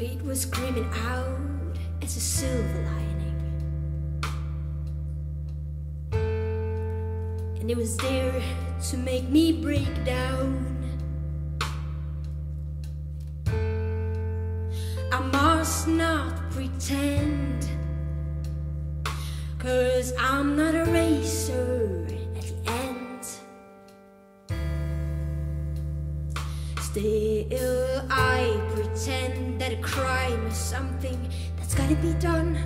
It was screaming out as a silver lining. And it was there to make me break down. I must not pretend, cause I'm not a racer at the end. Still, I something that's gotta be done.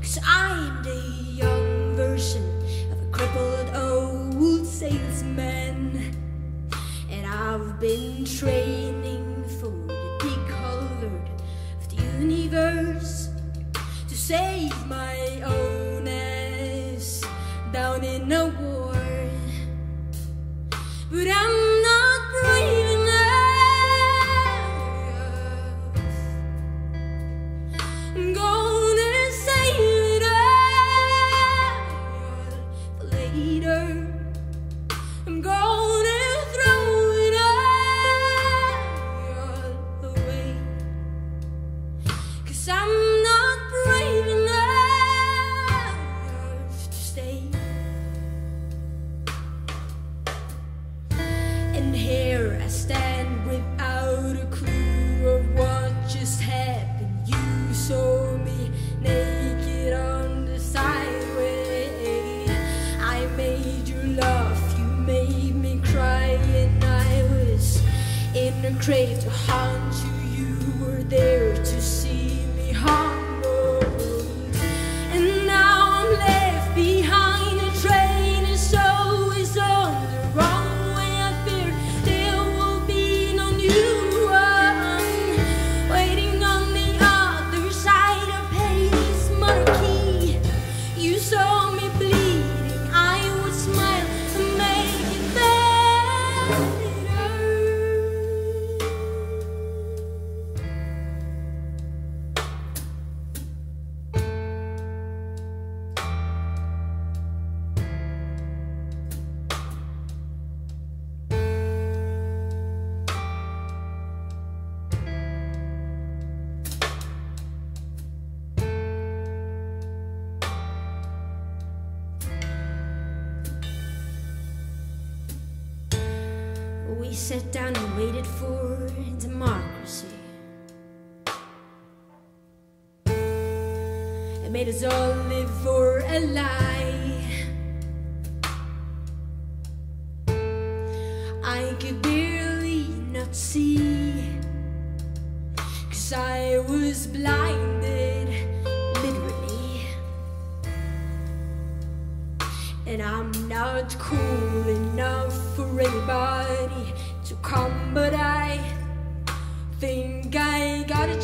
Cause I'm the young version of a crippled old salesman. And I've been training for the big color of the universe to save my own ass down in a war. Cause I'm not brave enough to stay. And here I stand without a clue of what just happened. You saw me naked on the sideway. I made you laugh, you made me cry, and I was in a grave to haunt you. We sat down and waited for democracy. It made us all live for a lie. I could barely not see. Cause I was blinded, And I'm not cool enough for anybody to come, but I think I got a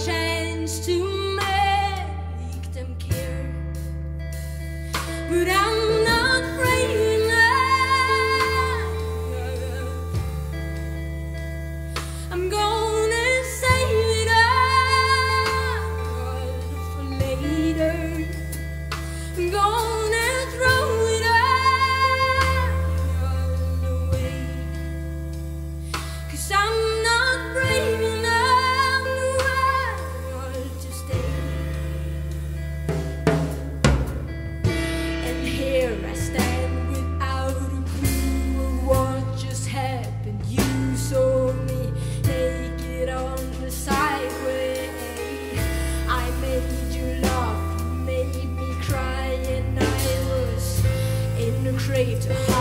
in the